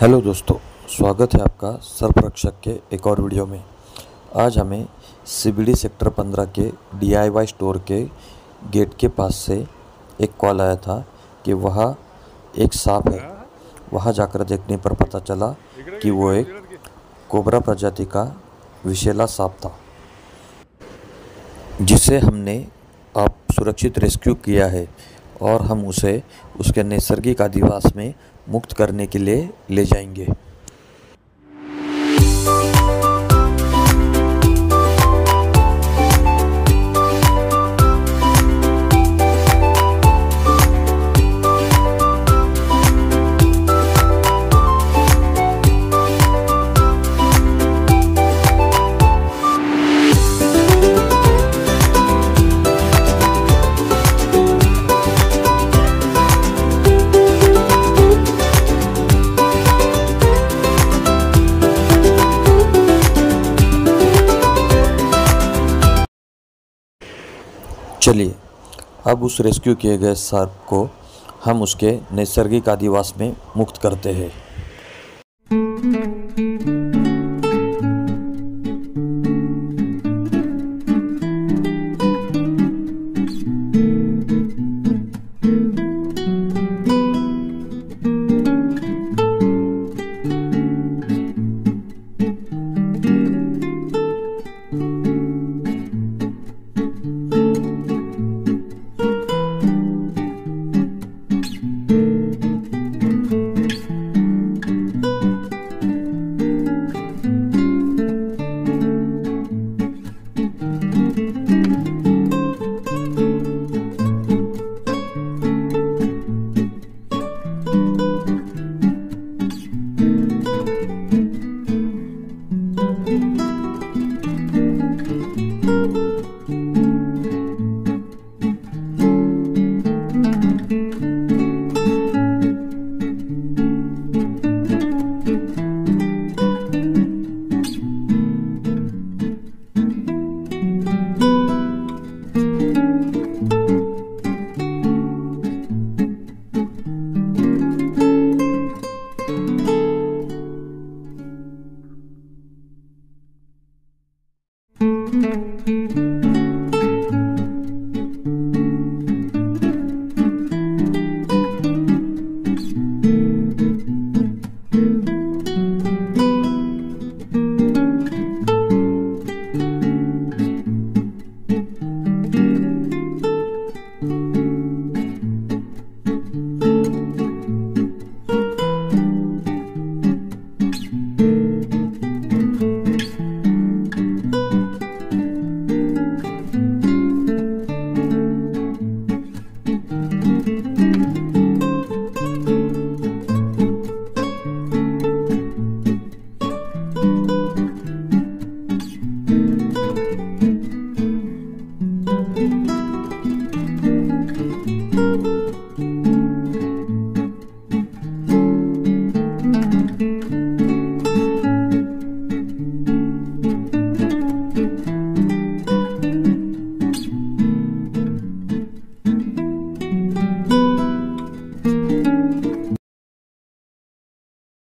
Hello दोस्तों, स्वागत है आपका सर्वरक्षक के एक और वीडियो में। आज हमें सीबीडी सेक्टर 15 के डीआईवाई स्टोर के गेट के पास से एक कॉल आया था कि वहाँ एक सांप है। वहाँ जाकर देखने पर पता चला कि वो एक कोबरा प्रजाति का विशेला सांप था, जिसे हमने अब सुरक्षित रेस्क्यू किया है। और हम उसे उसके नैसर्गिक आदिवास में मुक्त करने के लिए ले जाएँगे। चलिए, अब उस रेस्क्यू किए गए सर्प को हम उसके नैसर्गिक आदिवास में मुक्त करते हैं।